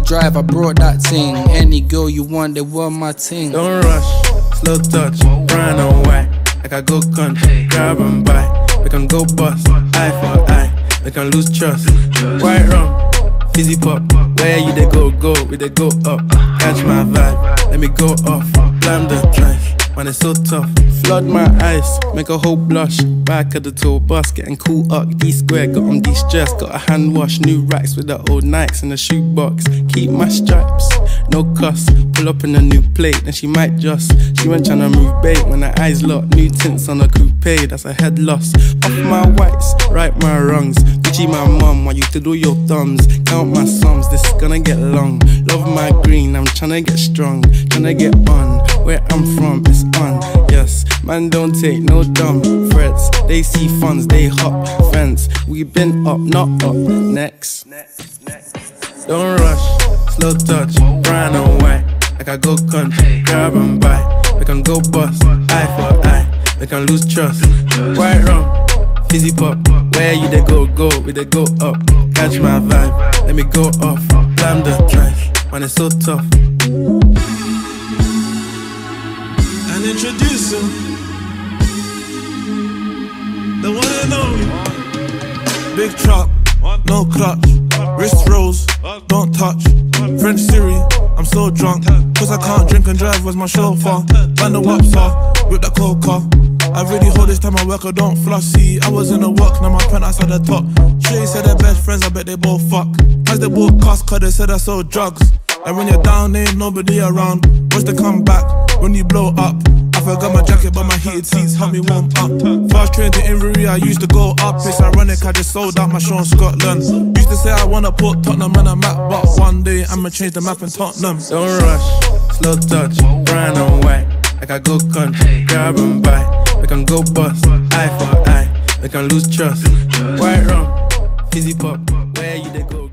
drive, I brought that thing. Any girl you want, they want my ting. Don't rush, slow touch, and white. Like I go country, grab and buy. We can go bust, eye for eye. We can lose trust. White rum, fizzy pop. Where you they go, go, we they go up. Catch my vibe, let me go off. Trash, man, it's so tough. Flood my eyes, make a whole blush. Back of the tour bus, getting cool up. D square, got on de stress. Got a hand wash, new racks with the old Nikes in the shoebox. Keep my stripes, no cuss. Pull up in a new plate, then she might just. She went tryna move bait when her eyes locked. New tints on a coupe, that's a head loss. Off my whites, right my wrongs. Gucci my mum, while you to do your thumbs. Count my sums, this is gonna get long. Love my green, I'm tryna get strong. Tryna get on, where I'm from, it's on. Yes, man, don't take no dumb threats. They see funds, they hop fence. We been up, not up. Next. Don't rush, slow touch, brown I go country, grab and buy. We can go bust, eye for eye. We can lose trust. White rum, fizzy pop. Where you they go, go, we they go up. Catch my vibe, let me go off. Blam the trash, man, it's so tough. and introduce him. The one and only. Big truck, no clutch. Wrist rolls, don't touch. French Siri, I'm so drunk. Cause I can't drink and drive, where's my chauffeur? Band the waps off, with the coca. I really hold this time I work, I don't floss. See, I was in the work, now my penthouse at the top. Shay said they're best friends, I bet they both fuck. As they both cost, cause they said I sold drugs. And when you're down, ain't nobody around. Watch the come back when you blow up. I forgot my jacket, but my heated seats help me warm up. Fast train to Inverness, I used to go up. It's ironic, I just sold out my show in Scotland. Used to say I wanna put Tottenham on a map, but one day I'ma change the map in Tottenham. Don't rush, slow touch, brown and white. Like I go country, grab and buy. We can go bust, eye for eye. We can lose trust. White rum, fizzy pop. Where you they go?